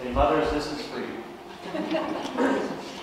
Say, mothers, this is for you.